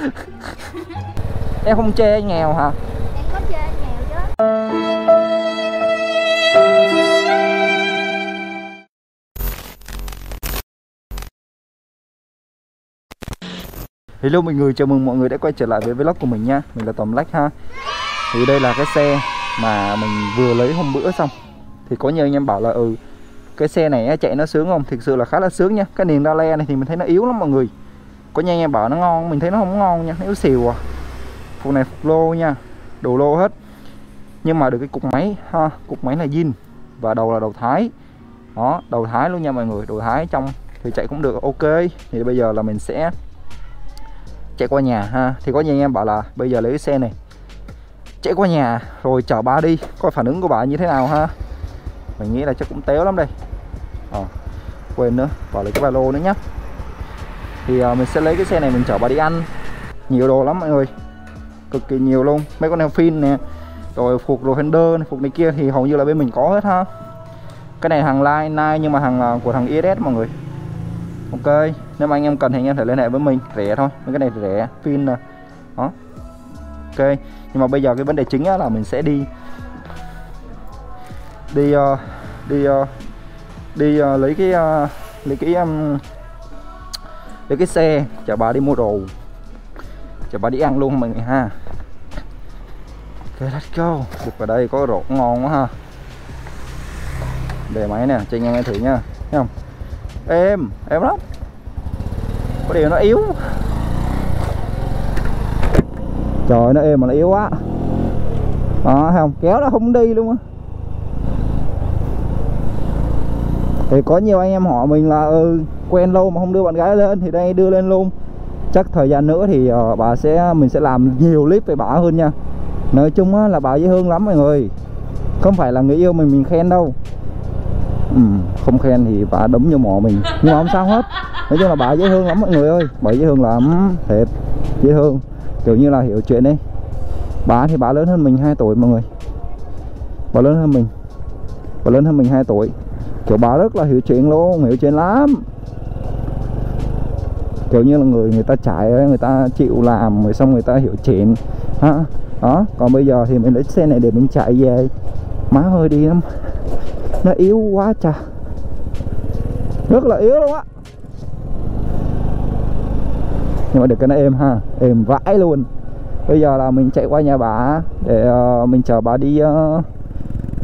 em không chê anh nghèo hả? Em có anh nghèo chứ. Hello mọi người, chào mừng mọi người đã quay trở lại với vlog của mình nha. Mình là Tóm Lách ha. Thì đây là cái xe mà mình vừa lấy hôm bữa xong. Thì có nhiều anh em bảo là ừ Cái xe này chạy nó sướng không? Thực sự là khá là sướng nha. Cái niềng đa le này thì mình thấy nó yếu lắm mọi người có nha anh em bảo nó ngon, mình thấy nó không ngon nha Nó yếu xìu à. Phục này phục lô nha Đồ lô hết. Nhưng mà được cái cục máy ha Cục máy là zin Và đầu là đầu thái. Đó, đầu thái luôn nha mọi người Đầu thái trong thì chạy cũng được ok. Thì bây giờ là mình sẽ chạy qua nhà ha. Thì có nhiều anh em bảo là bây giờ lấy cái xe này. Chạy qua nhà rồi chở ba đi coi phản ứng của bà như thế nào ha? Mình nghĩ là chắc cũng téo lắm đây. À, quên nữa bỏ lấy cái ba lô nữa nhá thì uh, mình sẽ lấy cái xe này mình chở bà đi ăn. Nhiều đồ lắm mọi người. Cực kỳ nhiều luôn. Mấy con neo phin nè rồi phục rồi fender này, phục này kia thì hầu như là bên mình có hết ha. Cái này hàng line nine nhưng mà hàng uh, của thằng ISS mọi người. Ok nếu mà anh em cần thì anh em thể liên hệ với mình. Rẻ thôi mấy cái này rẻ. Pin nè. Đó. Ok nhưng mà bây giờ cái vấn đề chính là mình sẽ đi đi uh, đi uh, đi uh, lấy cái uh, lấy cái um, lấy cái xe chở bà đi mua đồ. Chở bà đi ăn luôn mọi người ha. Ok let's go. Được vào đây có rổ ngon quá ha. Để máy nè cho anh em thử nha. Thấy không? Em, em lắm. Có điều nó yếu. Trời nó êm mà nó yếu quá. Đó thấy không? Kéo nó không đi luôn á. Thì có nhiều anh em hỏi mình là ừ, quen lâu mà không đưa bạn gái lên thì đây đưa lên luôn. Chắc thời gian nữa thì uh, bà sẽ mình sẽ làm nhiều clip về bà hơn nha. Nói chung á, là bà dễ thương lắm mọi người. Không phải là người yêu mình mình khen đâu. Ừ, không khen thì bà đấm vô mỏ mình. Nhưng mà không sao hết. Nói chung là bà dễ thương lắm mọi người ơi. Bà dễ thương lắm. Thiệt dễ thương. Kiểu như là hiểu chuyện đấy bà thì bà lớn hơn mình 2 tuổi mọi người. Bà lớn hơn mình. Bà lớn hơn mình 2 tuổi. Kiểu bà rất là hiểu chuyện luôn hiểu chuyện lắm kiểu như là người người ta trải người ta chịu làm rồi xong người ta hiểu chuyện. Ha đó còn bây giờ thì mình lấy xe này để mình chạy về. Má hơi đi lắm. Nó yếu quá cha rất là yếu luôn á. Nhưng mà được cái nó êm ha êm vãi luôn. Bây giờ là mình chạy qua nhà bà để uh, mình chờ bà đi uh,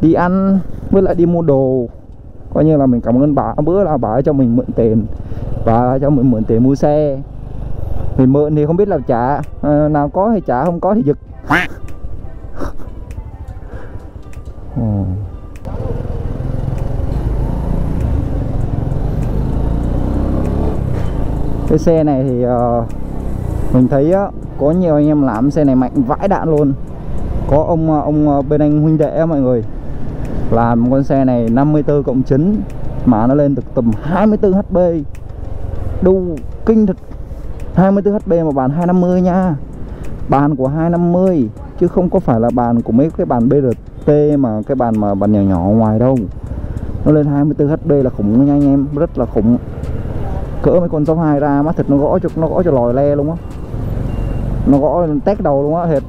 đi ăn với lại đi mua đồ. Coi như là mình cảm ơn bà bữa là bà cho mình mượn tiền và cho mình mượn tiền mua xe. Mình mượn thì không biết là trả à, nào có thì trả không có thì giật. Ờ. Cái xe này thì uh, mình thấy uh, có nhiều anh em làm xe này mạnh vãi đạn luôn. Có ông uh, ông uh, bên anh huynh đệ mọi người. Làm con xe này 54 cộng 9 mà nó lên được tầm 24 HP đu kinh thật 24 HP mà bàn 250 nha. Bàn của 250 chứ không có phải là bàn của mấy cái bàn BRT mà cái bàn mà bàn nhỏ nhỏ ngoài đâu. Nó lên 24 HP là khủng nha anh em, rất là khủng. Cỡ mấy con 62 ra mắt thịt nó gõ cho, nó gõ cho lòi le luôn á. Nó gõ tét đầu luôn á thiệt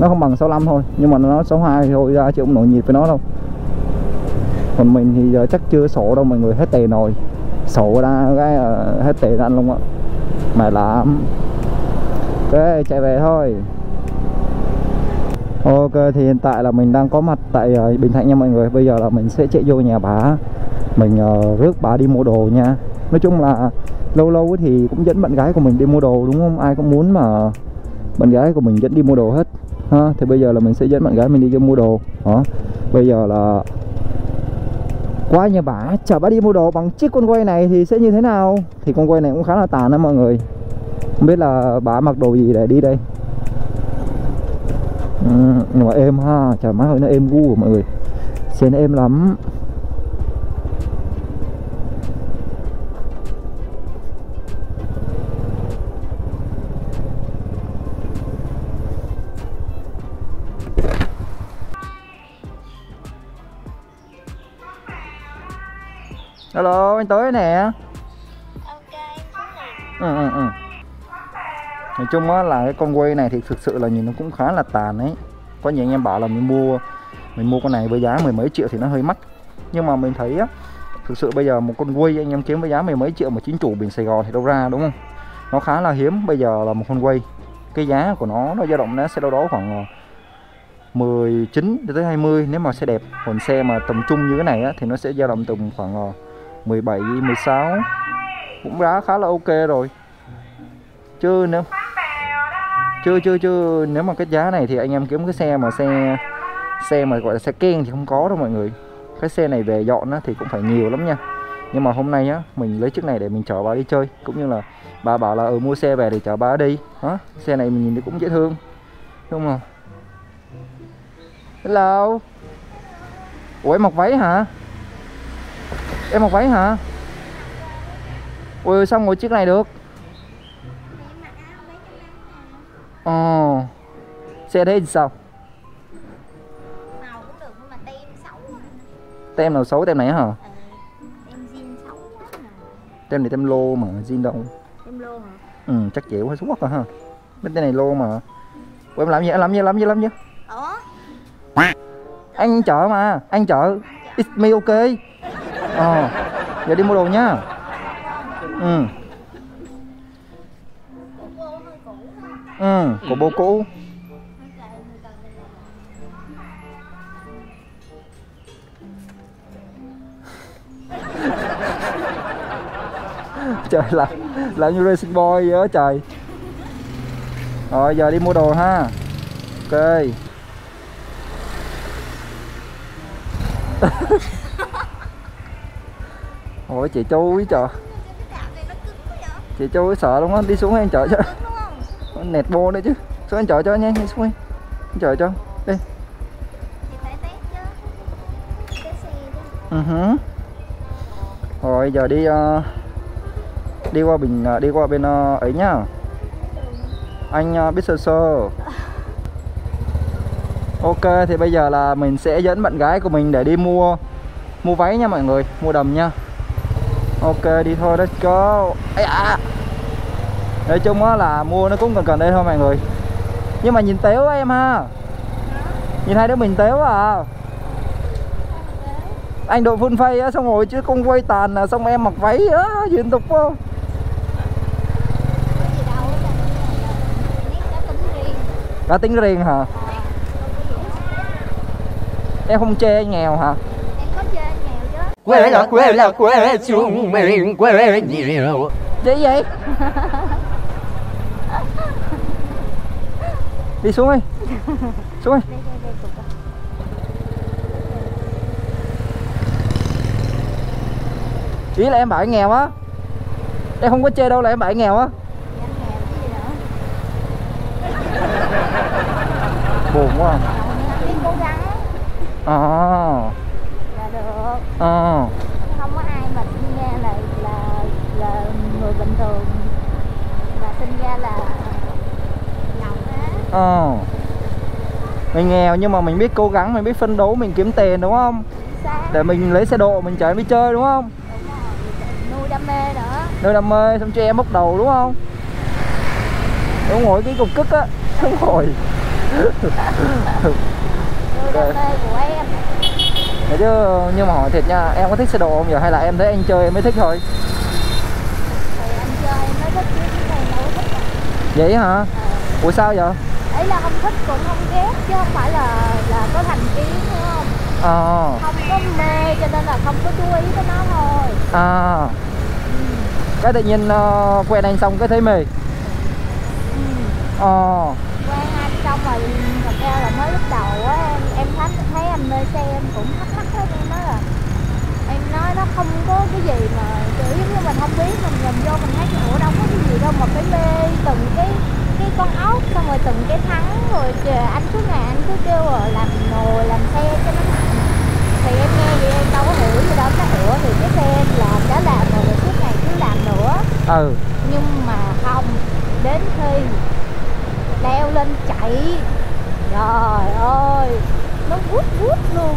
nó không bằng 65 thôi, nhưng mà nó 62 thì thôi, ra chứ không nổi nhịp với nó đâu. Còn mình thì giờ chắc chưa sổ đâu, mọi người hết tiền rồi sổ ra cái ờ, hết tiền anh luôn á. Mày làm cái chạy về thôi. Ok thì hiện tại là mình đang có mặt tại ờ, Bình Thạnh nha mọi người. Bây giờ là mình sẽ chạy vô nhà bà. Mình uh, rước bà đi mua đồ nha. Nói chung là lâu lâu thì cũng dẫn bạn gái của mình đi mua đồ đúng không? Ai cũng muốn mà bạn gái của mình dẫn đi mua đồ hết. Ha thì bây giờ là mình sẽ dẫn bạn gái mình đi cho mua đồ. Đó. Bây giờ là qua nhà bà chở bà đi mua đồ bằng chiếc con quay này thì sẽ như thế nào? Thì con quay này cũng khá là tàn đó mọi người. Không biết là bà mặc đồ gì để đi đây? Ừ, nhưng mà êm ha. Trời má ơi nó êm gu của mọi người. Xe nó êm lắm. Hello, anh tới nè. Ừ ừ ừ. nói chung á là cái con quay này thì thực sự là nhìn nó cũng khá là tàn ấy. Có nhiều anh em bảo là mình mua mình mua con này với giá mười mấy triệu thì nó hơi mắc. Nhưng mà mình thấy á thực sự bây giờ một con quay anh em kiếm với giá mười mấy triệu mà chính chủ biển Sài Gòn thì đâu ra đúng không? Nó khá là hiếm bây giờ là một con quay. Cái giá của nó nó dao động nó sẽ đâu đó khoảng ờ, 19 đến tới 20 nếu mà xe đẹp còn xe mà tầm trung như cái này á, thì nó sẽ dao động tầm khoảng ờ, 17 16 cũng giá khá là ok rồi. Chứ nếu chưa chưa chưa nếu mà cái giá này thì anh em kiếm cái xe mà xe xe mà gọi là xe ken thì không có đâu mọi người. Cái xe này về dọn á, thì cũng phải nhiều lắm nha. Nhưng mà hôm nay á mình lấy chiếc này để mình chở bà đi chơi. Cũng như là bà bảo là ừ mua xe về để chở bà đi. Đó xe này mình nhìn thấy cũng dễ thương. Đúng không? Hello? Ủa em mặc váy hả? Em mặc váy hả? Ui sao ngồi chiếc này được? Ồ xe đấy thì sao? Màu cũng được nhưng mà tem xấu quá. Tem nào xấu? Tem này hả? Ờ, tem zin xấu quá à. tem này tem lô mà zin đâu? Tem lô hả? Ừ chắc dễ quá xấu quá ha. Mấy cái này lô mà. Ủa em làm gì? Em làm gì? Làm gì? Làm gì? Ủa? Anh chở mà anh chở. It's me ok ờ giờ đi mua đồ nhá ừ. Ừ của bố cũ. Là- trời làm làm như racing boy vậy đó trời. Rồi, giờ đi mua đồ ha. Ok. ôi chị chú ý trời. Chị chú ấy sợ luôn á đi xuống anh chở cho. Nẹt bô đấy chứ. Xuống anh chở cho nha, xuống đi. Anh chở cho. Đi. Thì phải ừ hứ. rồi giờ đi uh, đi qua bình uh, đi qua bên uh, ấy nhá. Anh uh, biết sơ sơ. Ok thì bây giờ là mình sẽ dẫn bạn gái của mình để đi mua mua váy nha mọi người mua đầm nha ok, đi thôi, let's go. Ây à, à. nói chung á là mua nó cũng cần cần đây thôi mọi người. Nhưng mà nhìn téo á em ha. Nhìn hai đứa mình téo à. Anh đội phun phay á, xong rồi chứ con quay tàn à xong em mặc váy á diện tục quá. Cá tính riêng hả? Em không chê anh nghèo hả em có chơi nghèo chứ quê là quê là quê chúng mình quê nhiều Gì vậy? Đi xuống đi. Xuống đi. Đây đây đây tụi con Ý là em bảo anh nghèo á. Em không có chê đâu là em bảo anh nghèo á. Buồn quá à. Ờ. Không có ai mà sinh ra là là là người bình thường. Và sinh ra là giàu hết Ờ. Mình nghèo nhưng mà mình biết cố gắng Mình biết phân đấu mình kiếm tiền đúng không? Để mình lấy xe độ mình chở đi chơi đúng không? Đúng rồi nuôi đam mê nữa. Nơi đam mê xong cho em bốc đầu đúng không? Đúng rồi cái cục cức á. Đúng rồi nuôi đam mê của em Thế chứ nhưng mà hỏi thiệt nha Em có thích xe độ không giờ hay là em thấy anh chơi em mới thích thôi? Vậy hả? Ờ. Ủa sao vậy? Ấy là không thích cũng không ghét chứ không phải là là có thành kiến đúng không? Ờ. Không có mê cho nên là không có chú ý tới nó thôi. À. Cái tự nhiên ờ, quen anh xong cái thấy mê. Ừ. Ờ. anh xong rồi thật ra là mới lúc đầu á em em thấy thấy anh mê xe em cũng thắc mắc hết em nói là em nói nó không có cái gì mà kiểu giống như mình không biết mình nhìn vô mình thấy ủa đâu có cái gì đâu mà phải mê từng cái cái con ốc xong rồi từng cái thắng rồi anh cứ ngày anh cứ kêu rồi làm nồi làm xe cho nó nặng thì em nghe vậy em đâu có hiểu gì đâu nó hiểu thì cái xe em làm đã làm rồi rồi suốt ngày cứ làm nữa. Ừ. Nhưng mà không đến khi leo lên chạy. Trời ơi nó vút vút luôn.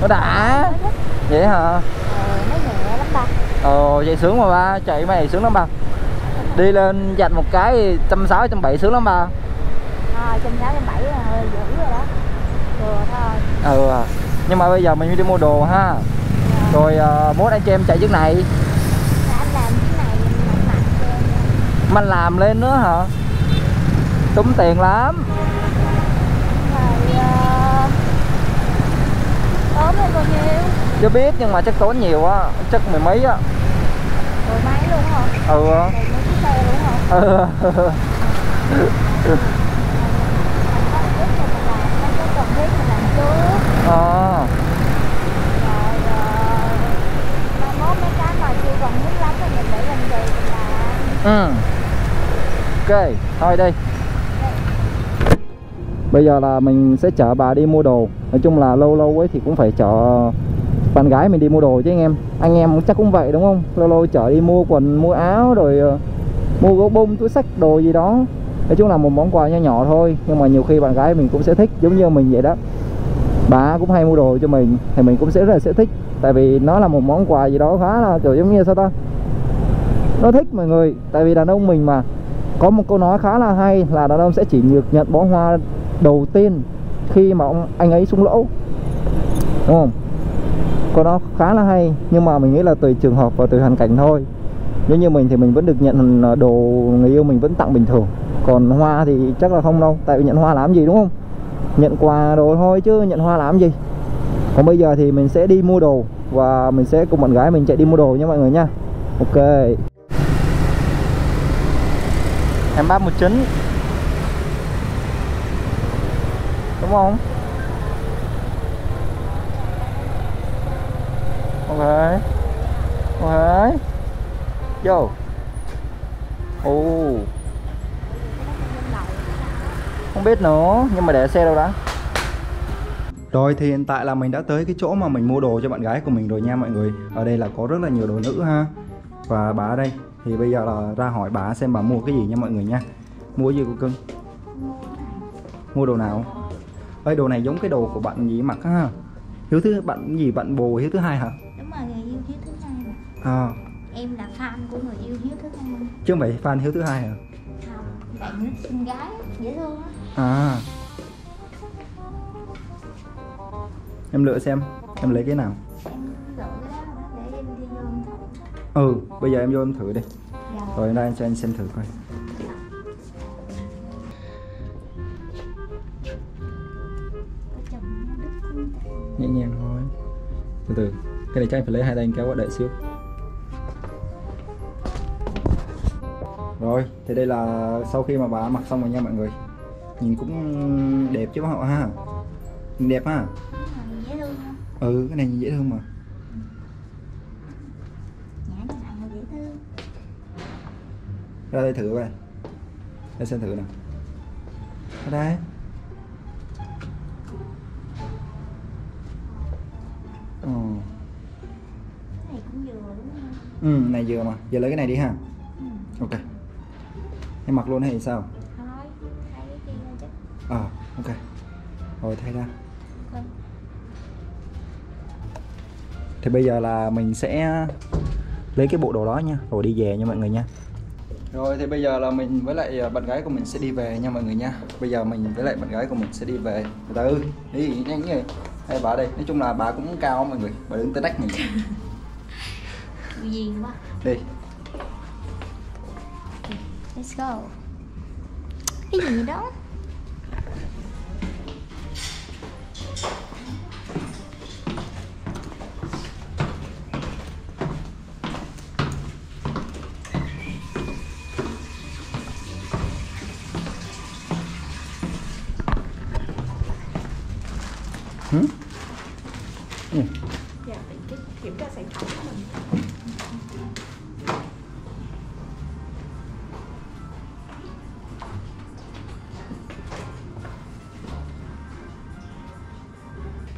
Nó đã. Thích. Vậy hả? Ờ, nó nhẹ lắm ba. Ồ vậy sướng mà ba. Chạy mày sướng lắm ba. Đi lên dạch một cái trăm sáu trăm bảy sướng lắm ba. À, trăm sáu trăm bảy là hơi dữ rồi đó. Vừa thôi. Ừ à. nhưng mà bây giờ mình đi mua đồ ha. Rồi uh, mốt anh cho em chạy chiếc này. Là anh làm cái này mạnh mạnh nha. mình làm lên nữa hả tốn tiền lắm. Ốm lên bao nhiêu? Chưa biết nhưng mà chắc tốn nhiều á chắc mười mấy á. Mười mấy luôn hả? Ừ. Rồi mấy chiếc xe luôn hả? Ừ. À, ờ, làm ừ. Ok thôi đi bây giờ là mình sẽ chở bà đi mua đồ. Nói chung là lâu lâu ấy thì cũng phải chở bạn gái mình đi mua đồ chứ anh em. Anh em chắc cũng vậy đúng không? Lâu lâu chở đi mua quần, mua áo rồi ờ, mua gấu bông, túi sách đồ gì đó. Nói chung là một món quà nho nhỏ thôi, nhưng mà nhiều khi bạn gái mình cũng sẽ thích, giống như mình vậy đó. Bà cũng hay mua đồ cho mình thì mình cũng sẽ rất là sẽ thích, tại vì nó là một món quà gì đó khá là, kiểu giống như sao ta? Nó thích mọi người, tại vì đàn ông mình mà. Có một câu nói khá là hay là đàn ông sẽ chỉ được nhận bó hoa đầu tiên khi mà ông, anh ấy xuống lỗ. Đúng không? Có đó khá là hay, nhưng mà mình nghĩ là tùy trường hợp và tùy hoàn cảnh thôi. Nếu như mình thì mình vẫn được nhận ờ, đồ người yêu mình vẫn tặng bình thường. Còn hoa thì chắc là không đâu, tại vì nhận hoa làm gì, đúng không? Nhận quà đồ thôi chứ nhận hoa làm gì? Còn bây giờ thì mình sẽ đi mua đồ và mình sẽ cùng bạn gái mình chạy đi mua đồ nha mọi người nha. Ok. Em bắt một chấn. Đúng không? Ok. Ok. Vô. Ồ. Không biết nữa, nhưng mà để xe đâu đã. Rồi, thì hiện tại là mình đã tới cái chỗ mà mình mua đồ cho bạn gái của mình rồi nha mọi người. Ở đây là có rất là nhiều đồ nữ ha. Và bà ở đây. Thì bây giờ là ra hỏi bà xem bà mua cái gì nha mọi người nha. Mua gì cô cưng? Mua đồ nào? Ơi đồ này giống cái đồ của bạn gì mặc ha. Hiếu thứ bạn gì bạn bồ hiếu thứ hai hả? Đúng rồi người yêu hiếu thứ hai mà. À. Em là fan của người yêu hiếu thứ hai. Chứ không phải fan hiếu thứ hai hả? Không bạn xinh gái dễ thương á À. Em lựa xem Em lấy cái nào? Em lựa cái đó đó để em đi vô em thử. Ừ bây giờ em vô em thử đi. Dạ. Rồi đây cho anh xem thử coi Nhẹ nhàng thôi. Từ từ Cái này chắc anh phải lấy hai tay anh kéo qua đợi xíu. Rồi thì đây là sau khi mà bà mặc xong rồi nha mọi người. Nhìn cũng đẹp chứ họ ha. Nhìn đẹp ha. Ừ cái này nhìn dễ thương mà. Ra đây thử coi. Để xem thử nào. Ở đây Ồ cái này cũng vừa đúng không Ừ, này vừa mà. Giờ lấy cái này đi ha. ừ. Ok. Em mặc luôn hay sao? thôi thay cái kia chứ Ờ, ok. Rồi thay ra. Vâng. Thì bây giờ là mình sẽ lấy cái bộ đồ đó nha, rồi đi về nha mọi người nha. Rồi thì bây giờ là mình với lại à, bạn gái của mình sẽ đi về nha mọi người nha. Bây giờ mình với lại bạn gái của mình sẽ đi về. Từ từ, đi nhanh như Đây bà đây, nói chung là bà cũng cao mọi người. Bà đứng tới đách mình. Gì quá Đi. let's go cái gì đó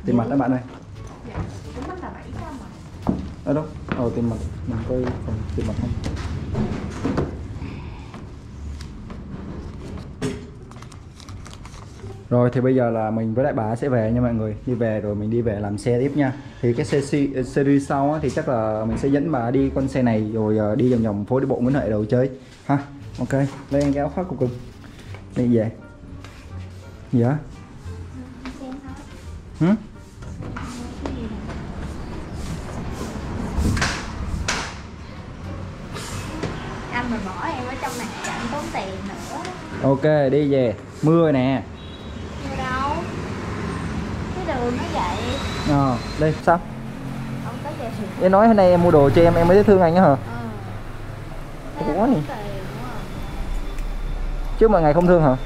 Tiền mặt đó bạn ơi. Dạ, tính mắt là 700 mà. Ở đâu? Ờ tiền mặt, mình coi phần tiền mặt không? Rồi thì bây giờ là mình với lại bà sẽ về nha mọi người Đi về rồi mình đi về làm xe tiếp nha Thì cái xe se- series sau á, thì chắc là mình sẽ dẫn bà đi con xe này Rồi ờ, đi vòng vòng phố đi bộ Nguyễn Huệ đồ chơi Ha ok Lấy cái áo khoác của cưng Đi về thôi Hử? Mà bỏ em ở trong này anh tốn tiền nữa. Ok đi về. Mưa nè. Như đâu? Cái đường nó vậy. Ờ Đây sao? Không có về Em nói hôm nay em mua đồ cho em em mới thấy thương anh á hả? Ừ. Ủa không Chứ mọi ngày không thương hả?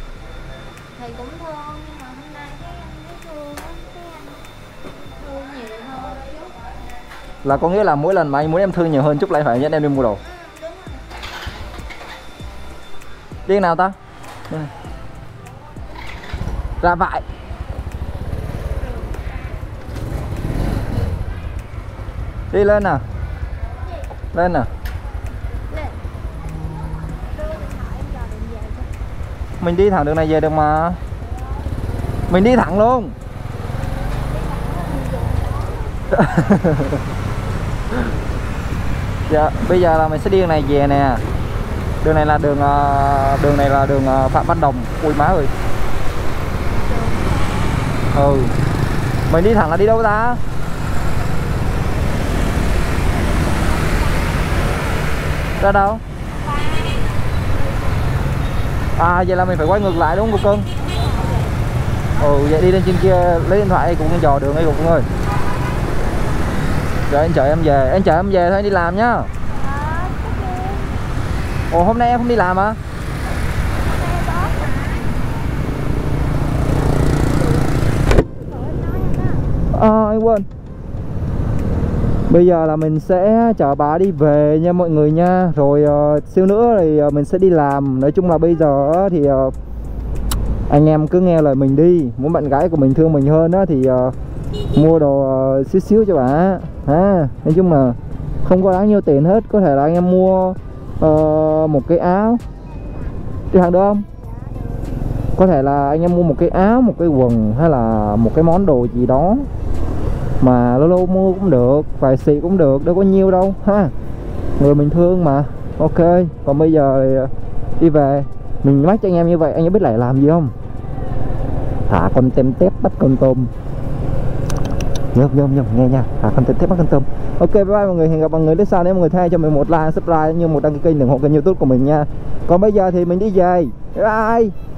Thì cũng thương nhưng mà hôm nay cái anh thấy thương cái anh thương nhiều hơn chút. Là có nghĩa là mỗi lần mà anh muốn em thương nhiều hơn chút lại phải dẫn em đi mua đồ Đi nào ta? Ra vại. Đi lên nào. Lên nào. Mình đi thẳng đường này về được mà. Mình đi thẳng luôn. Dạ, bây giờ là mình sẽ đi đường này về nè đường này là đường ờ, đường này là đường ờ, phạm văn đồng. Ui má ơi. Ừ. Mình đi thẳng là đi đâu ta? Ra đâu? À vậy là mình phải quay ngược lại đúng không cô cưng? Ừ vậy đi lên trên kia, lấy điện thoại cũng dò đường ấy cũng ơi. Rồi anh chở em về, anh chở em về thôi, anh đi làm nhá ồ hôm nay em không đi làm à Ờ à, em anh quên. Bây giờ là mình sẽ chở bà đi về nha mọi người nha. Rồi uh, xíu nữa thì uh, mình sẽ đi làm. Nói chung là bây giờ thì uh, Anh em cứ nghe lời mình đi. Muốn bạn gái của mình thương mình hơn á Thì uh, mua đồ uh, xíu xíu cho bà. Ha Nói chung là không có đáng nhiêu tiền hết. Có thể là anh em mua uh, một cái áo. Đi hàng được không? Có thể là anh em mua một cái áo, một cái quần hay là một cái món đồ gì đó mà lâu lâu mua cũng được vài xị cũng được đâu có nhiêu đâu ha. Người mình thương mà. Ok còn bây giờ ờ, đi về. Mình mách cho anh em như vậy anh em biết lại làm gì không? Thả con tem tép bắt con tôm. Nhớ nhớ nhớ nghe nha. Thả con tem tép bắt con tôm ok, bye bye mọi người. Hẹn gặp mọi người tiếp sau nếu mọi người thay cho mình một like, subscribe, như một đăng ký kênh ủng hộ kênh youtube của mình nha. Còn bây giờ thì mình đi về. Bye bye.